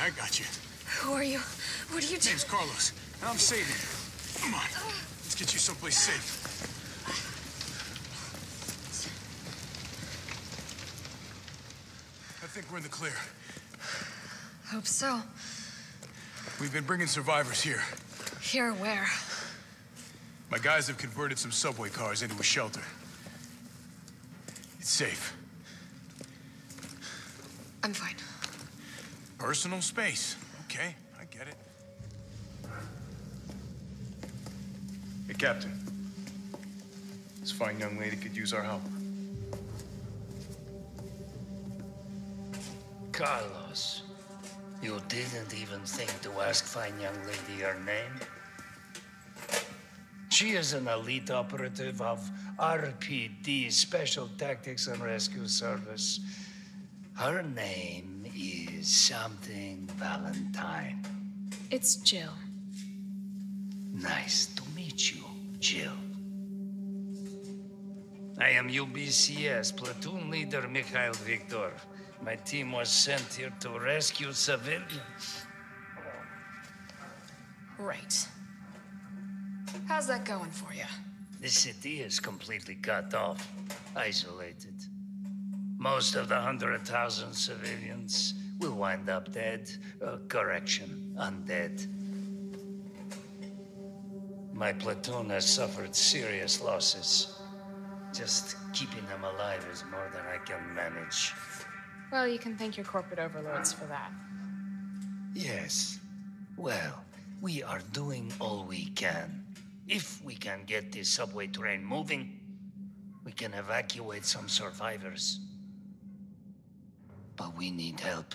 I got you. Who are you? What are you doing? Name's Carlos, and I'm saving you. Come on. Let's get you someplace safe. I think we're in the clear. Hope so. We've been bringing survivors here. Here where? My guys have converted some subway cars into a shelter. It's safe. I'm fine. Personal space. Okay, I get it. Hey, Captain. This fine young lady could use our help. Carlos, you didn't even think to ask fine young lady her name? She is an elite operative of RPD, Special Tactics and Rescue Service. Her name is something Valentine. It's Jill. Nice to meet you, Jill. I am UBCS platoon leader Mikhail Victor. My team was sent here to rescue civilians. Right. How's that going for you? The city is completely cut off, isolated. Most of the hundred thousand civilians will wind up dead. Uh, correction, undead. My platoon has suffered serious losses. Just keeping them alive is more than I can manage. Well, you can thank your corporate overlords for that. Yes. Well, we are doing all we can. If we can get this subway train moving, we can evacuate some survivors. But we need help.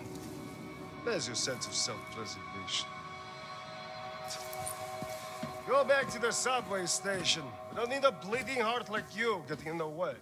There's your sense of self-preservation. Go back to the subway station. We don't need a bleeding heart like you getting in the way.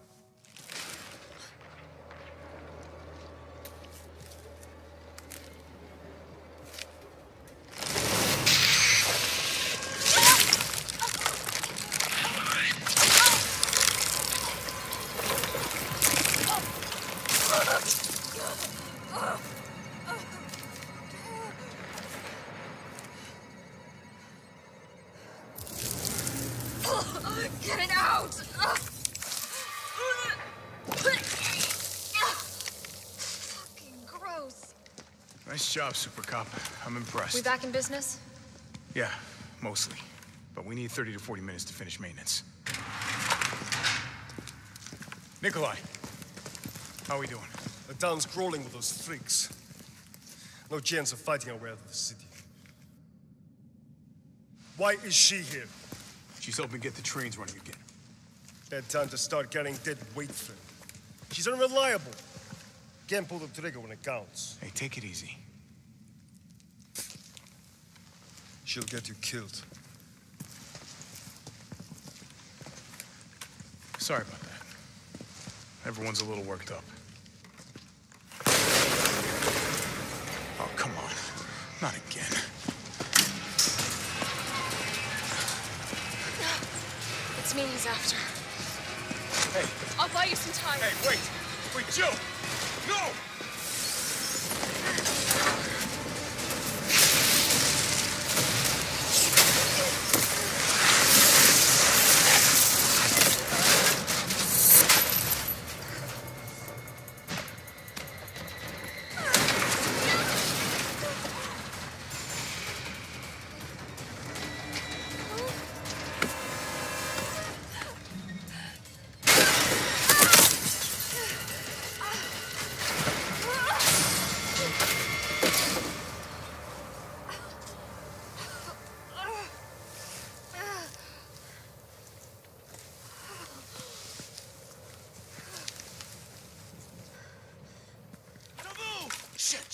Job, Super Cop. I'm impressed. We back in business? Yeah, mostly. But we need 30 to 40 minutes to finish maintenance. Nikolai, how are we doing? The town's crawling with those freaks. No chance of fighting our way out of the city. Why is she here? She's helping get the trains running again. Bad time to start carrying dead weight for her. She's unreliable. Can't pull the trigger when it counts. Hey, take it easy. She'll get you killed. Sorry about that. Everyone's a little worked up. Oh, come on. Not again. It's me he's after. Hey, I'll buy you some time. hey, wait! Wait, Jill! No!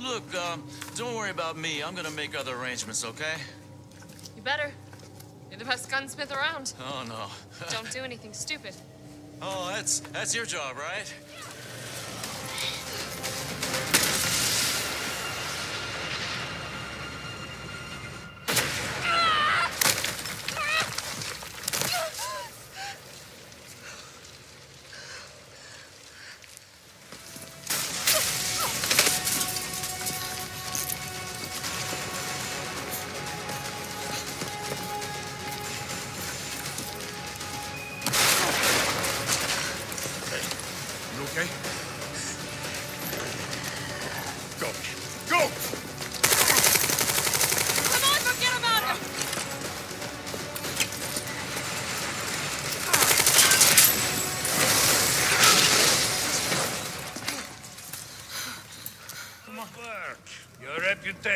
Look, um, don't worry about me. I'm gonna make other arrangements, okay? You better. You're the best gunsmith around. Oh no. Don't do anything stupid. oh, that's that's your job, right?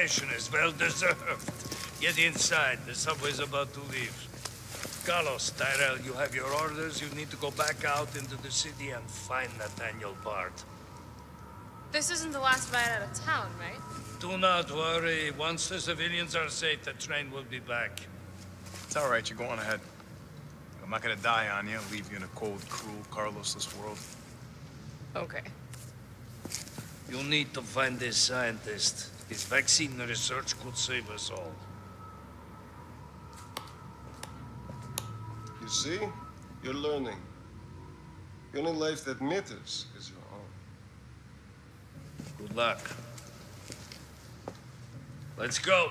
Reputation is well deserved. Get inside. The subway's about to leave. Carlos, Tyrell, you have your orders. You need to go back out into the city and find Nathaniel Bard. This isn't the last ride out of town, right? Do not worry. Once the civilians are safe, the train will be back. It's all right. You're going ahead. I'm not gonna die on you. Leave you in a cold, cruel, Carlosless world. Okay. You'll need to find this scientist. His vaccine research could save us all. You see? You're learning. The only life that matters is your own. Good luck. Let's go.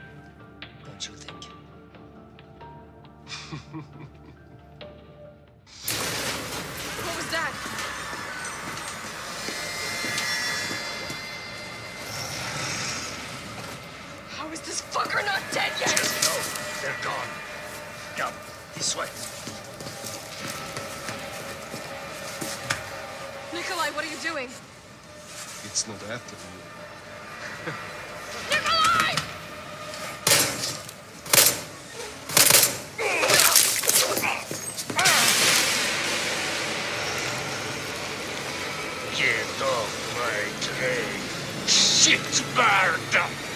Don't you think? What was that? How is this fucker not dead yet? No, they're gone. Come, this way. Nikolai, what are you doing? It's not after you. Nikolai! Get off my train. Shit, Barda! Brad,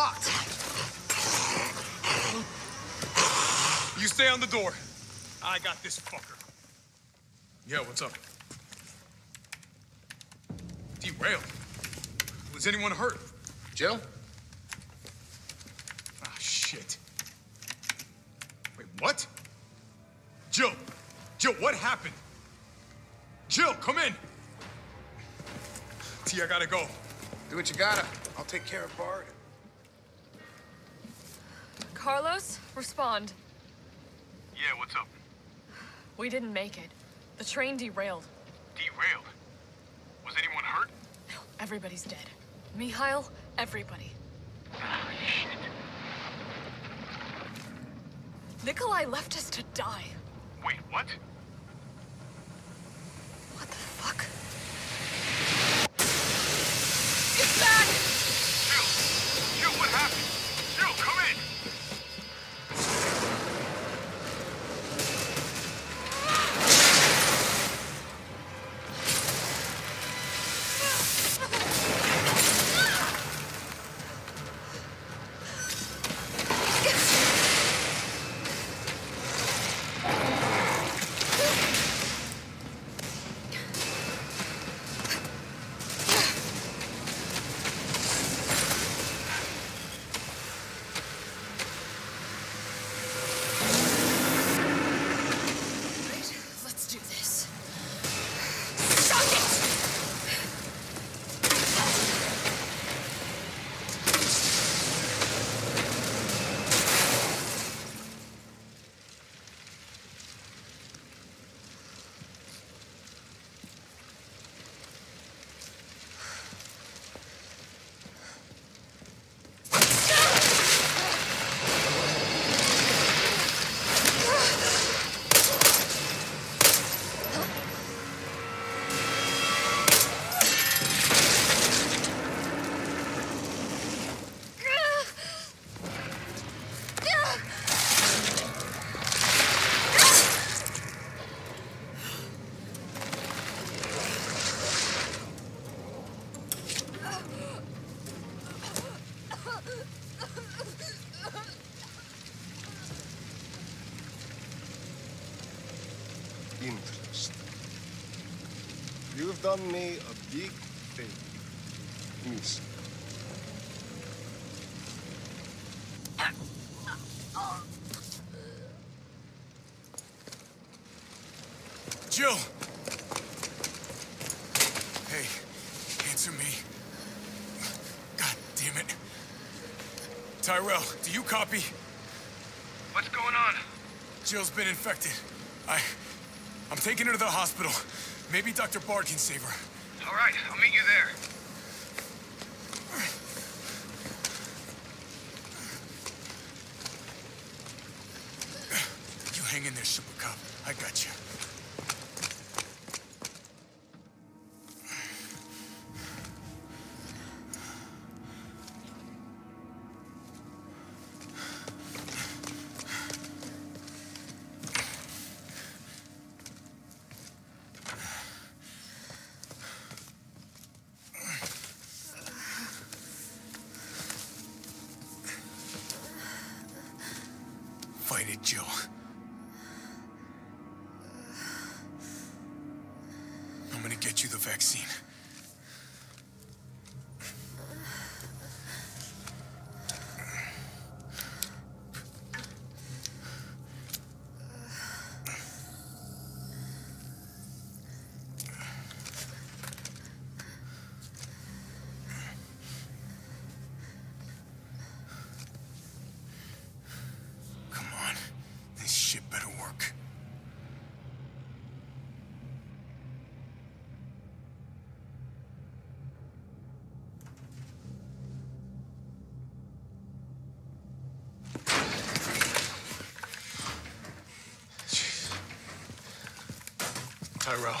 locked. You stay on the door. I got this fucker. Yeah, what's up? Derailed. Was anyone hurt? Jill? Ah, shit. Wait, what? Jill! Jill, what happened? Jill, come in! T, I gotta go. Do what you gotta. I'll take care of Bard. Carlos, respond. Yeah, what's up? We didn't make it. The train derailed. Derailed? Was anyone hurt? No, everybody's dead. Mikhail, everybody. Ah, Shit. Nikolai left us to die. Wait? What You've done me a big favor, miss. Jill! Hey, answer me. God damn it. Tyrell, do you copy? What's going on? Jill's been infected. I... I'm taking her to the hospital. Maybe Dr. Bard can save her. All right, I'll meet you there. You hang in there, Super Cop. I got you. It, Jill. I'm gonna get you the vaccine. Come on. This shit better work. Tyrell,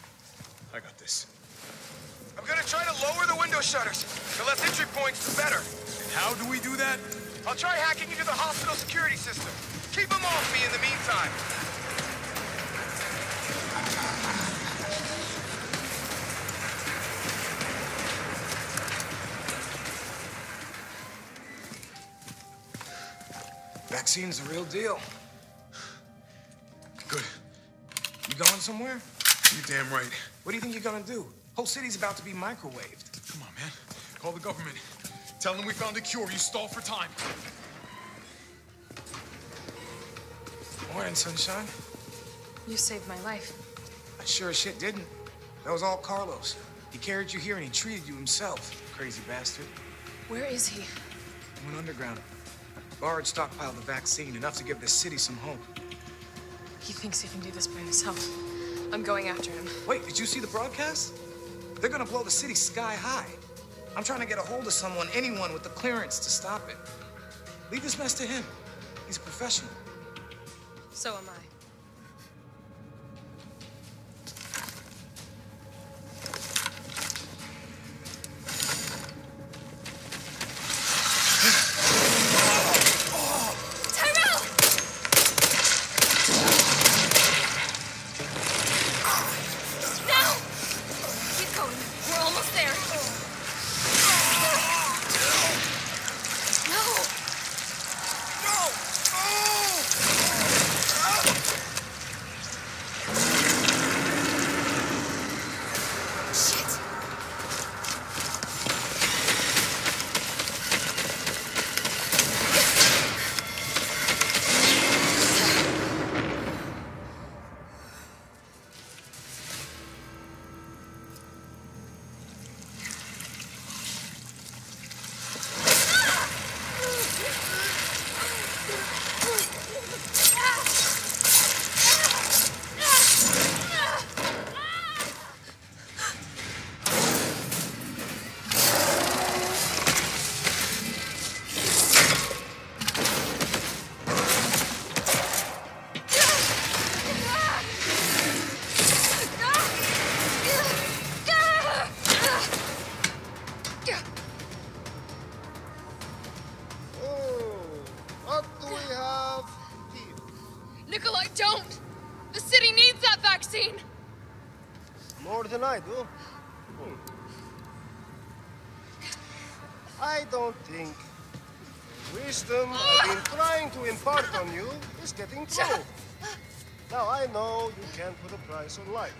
I got this. I'm gonna try to lower the window shutters. The less entry points, the better. And how do we do that? I'll try hacking into the hospital security system. Keep them off me in the meantime. Vaccine's the real deal. Good. You going somewhere? You're damn right. What do you think you're gonna do? Whole city's about to be microwaved. Come on, man. Call the government. Tell them we found a cure. You stall for time. Morning, sunshine. You saved my life. I sure as shit didn't. That was all Carlos. He carried you here and he treated you himself, crazy bastard. Where is he? He went underground. Bard stockpiled the vaccine, enough to give the city some hope. He thinks he can do this by himself. I'm going after him. Wait, did you see the broadcast? They're gonna blow the city sky high. I'm trying to get a hold of someone, anyone with the clearance to stop it. Leave this mess to him. He's a professional. So am I. Now, I know you can't put a price on life.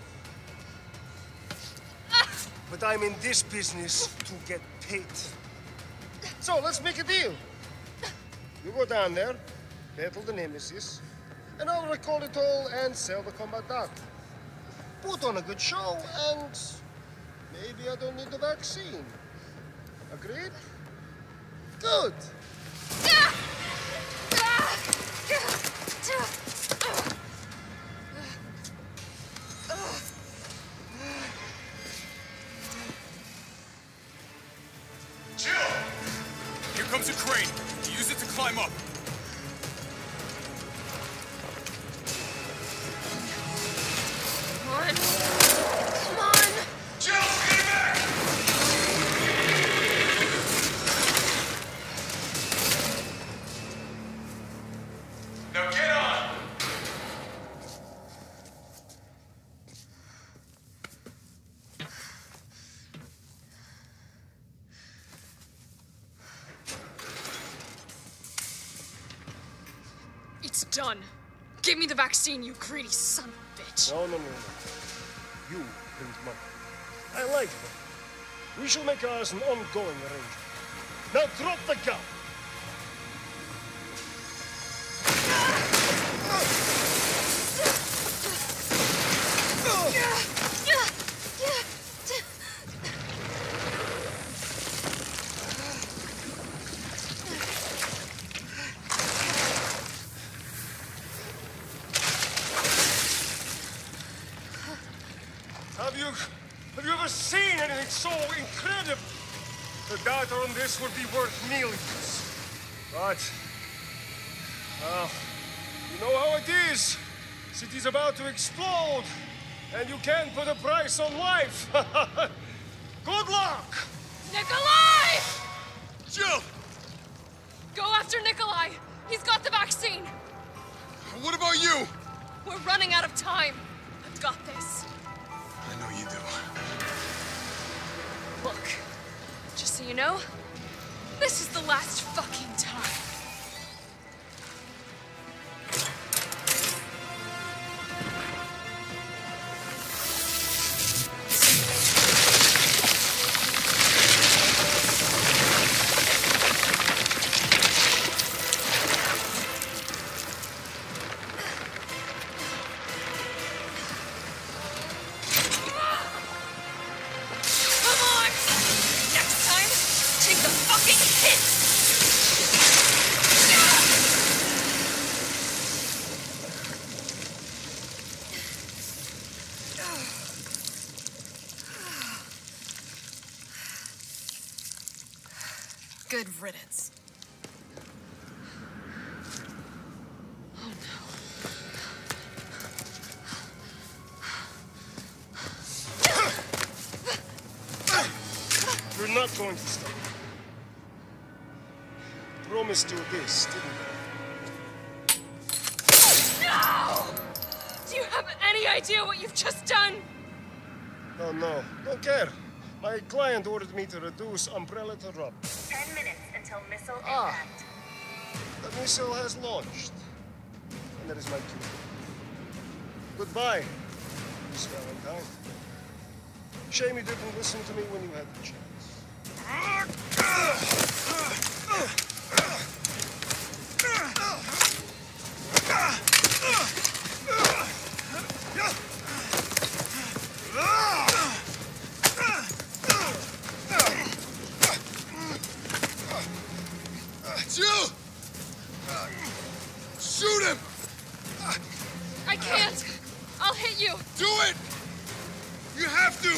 But I'm in this business to get paid. So let's make a deal. You go down there, battle the Nemesis, and I'll record it all and sell the combat dog. Put on a good show, and maybe I don't need the vaccine. Agreed? Good. Here comes a crane. Use it to climb up. Done. Give me the vaccine, you greedy son of a bitch. No, no, no, no. You bring money. I like that. We shall make ours an ongoing arrangement. Now drop the gun. About to explode, and you can't put a price on life. Good luck! Nikolai! Jill! Go after Nikolai. He's got the vaccine. What about you? We're running out of time. I've got this. I know you do. Look, just so you know, this is the last fucking time. You're not going to stop. Promised you this, didn't I? No! Do you have any idea what you've just done? Oh no, don't care. My client ordered me to reduce Umbrella to rub. Ten minutes until missile Ah. impact. The missile has launched. And that is my cue. Goodbye, Miss Valentine. Shame you didn't listen to me when you had the chance. Do it! You have to!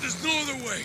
There's no other way.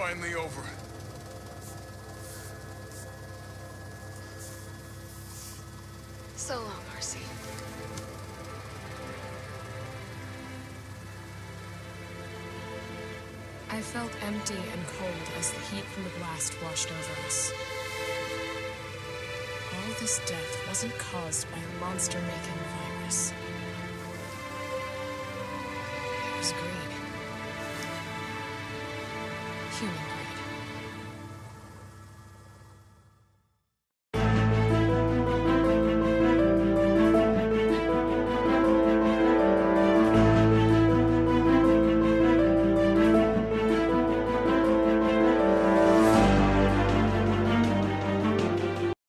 Finally over. So long, Marcy. I felt empty and cold as the heat from the blast washed over us. All this death wasn't caused by a monster-making